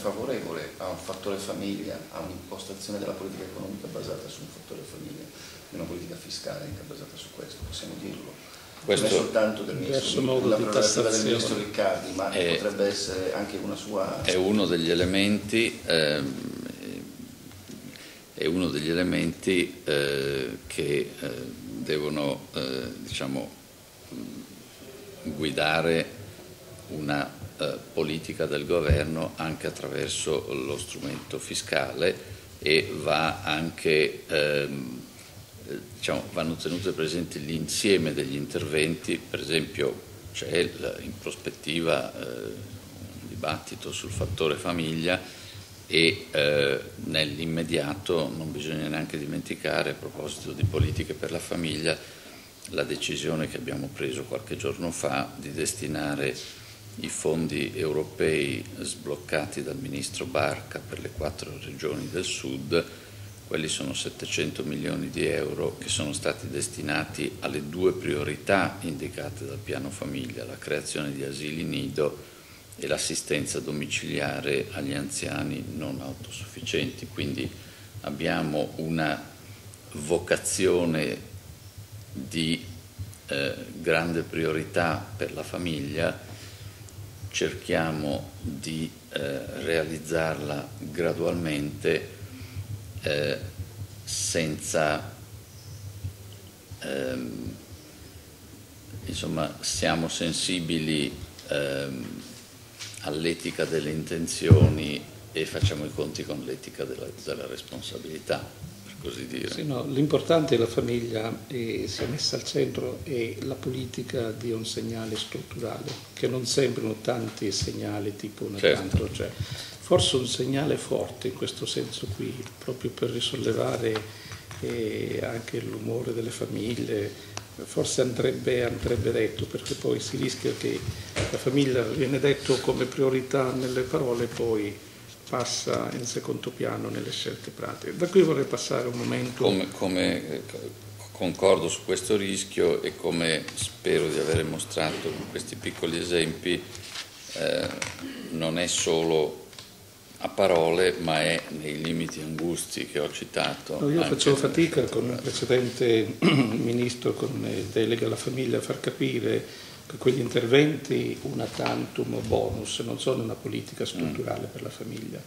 favorevole a un fattore famiglia, a un'impostazione della politica economica basata su un fattore famiglia, di una politica fiscale anche basata su questo, possiamo dirlo. Questo non è soltanto del ministro, la prerogativa del ministro Riccardi, ma è, potrebbe essere anche una sua... È uno degli elementi, eh, è uno degli elementi eh, che eh, devono eh, diciamo, guidare una eh, politica del governo anche attraverso lo strumento fiscale e va anche, ehm, diciamo, vanno tenute presenti l'insieme degli interventi, per esempio c'è in prospettiva eh, un dibattito sul fattore famiglia e eh, nell'immediato non bisogna neanche dimenticare a proposito di politiche per la famiglia la decisione che abbiamo preso qualche giorno fa di destinare i fondi europei sbloccati dal ministro Barca per le quattro regioni del sud, quelli sono 700 milioni di euro che sono stati destinati alle due priorità indicate dal piano famiglia, la creazione di asili nido e l'assistenza domiciliare agli anziani non autosufficienti. Quindi abbiamo una vocazione di eh, grande priorità per la famiglia, cerchiamo di eh, realizzarla gradualmente eh, senza ehm, insomma siamo sensibili ehm, all'etica delle intenzioni e facciamo i conti con l'etica della, della responsabilità così dire. Sì, no, l'importante è la famiglia e sia messa al centro e la politica dia un segnale strutturale, che non sembrino tanti segnali tipo una certo. tanto, cioè, forse un segnale forte in questo senso qui, proprio per risollevare eh, anche l'umore delle famiglie, forse andrebbe, andrebbe, detto, perché poi si rischia che la famiglia viene detto come priorità nelle parole, poi passa in secondo piano nelle scelte pratiche. Da qui vorrei passare un momento... Come, come eh, concordo su questo rischio e come spero di aver mostrato con questi piccoli esempi, eh, non è solo a parole, ma è nei limiti angusti che ho citato. No, io facevo fatica con il precedente ministro con delega alla famiglia a far capire quegli interventi una tantum bonus non sono una politica strutturale mm. per la famiglia.